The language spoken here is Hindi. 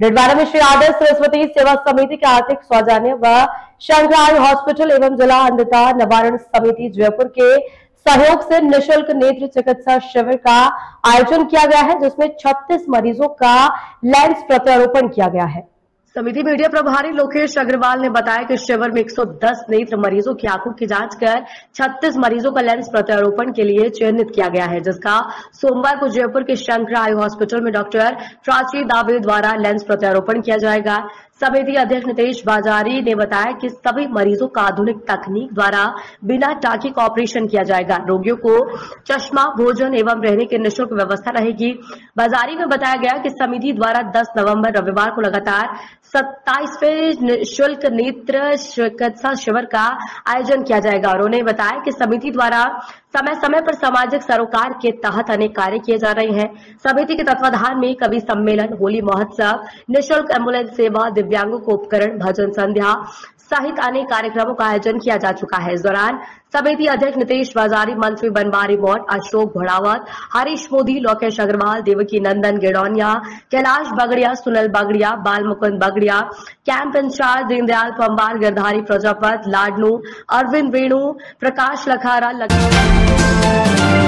छिंदवाड़ा में श्री आदर्श सरस्वती सेवा समिति के आर्थिक सौजन्य व शंकराय हॉस्पिटल एवं जिला अंधता निवारण समिति जयपुर के सहयोग से निशुल्क नेत्र चिकित्सा शिविर का आयोजन किया गया है, जिसमें 36 मरीजों का लेंस प्रत्यारोपण किया गया है। समिति मीडिया प्रभारी लोकेश अग्रवाल ने बताया कि शिविर में 110 नेत्र मरीजों की आँखों की जाँच कर 36 मरीजों का लेंस प्रत्यारोपण के लिए चयनित किया गया है, जिसका सोमवार को जयपुर के शंकर आयु हॉस्पिटल में डॉक्टर प्राची दावे द्वारा लेंस प्रत्यारोपण किया जाएगा। समिति अध्यक्ष नितेश बाजारी ने बताया कि सभी मरीजों का आधुनिक तकनीक द्वारा बिना टाकी का ऑपरेशन किया जाएगा। रोगियों को चश्मा, भोजन एवं रहने की निःशुल्क व्यवस्था रहेगी। बाजारी में बताया गया कि समिति द्वारा 10 नवंबर रविवार को लगातार सत्ताईसवें निःशुल्क नेत्र चिकित्सा शिविर का आयोजन किया जाएगा उन्होंने बताया कि समिति द्वारा समय समय पर सामाजिक सरोकार के तहत अनेक कार्य किए जा रहे हैं। समिति के तत्वाधान में कवि सम्मेलन, होली महोत्सव, निःशुल्क एंबुलेंस सेवा, दिव्यांगों को उपकरण, भजन संध्या सहित अनेक कार्यक्रमों का आयोजन किया जा चुका है। इस दौरान समिति अध्यक्ष नितेश बाजारी मंत्री बनवारी मौट अशोक भड़ावत, हरीश मोदी, लोकेश अग्रवाल, देवकी नंदन गेडौनिया, कैलाश बगड़िया, सुनल बगड़िया बाल मुकुंद बगड़िया, कैंप इंचार्ज दीनदयाल पंबाल गिरधारी प्रजापत, लाडनू, अरविंद वेणु, प्रकाश लखारा लख...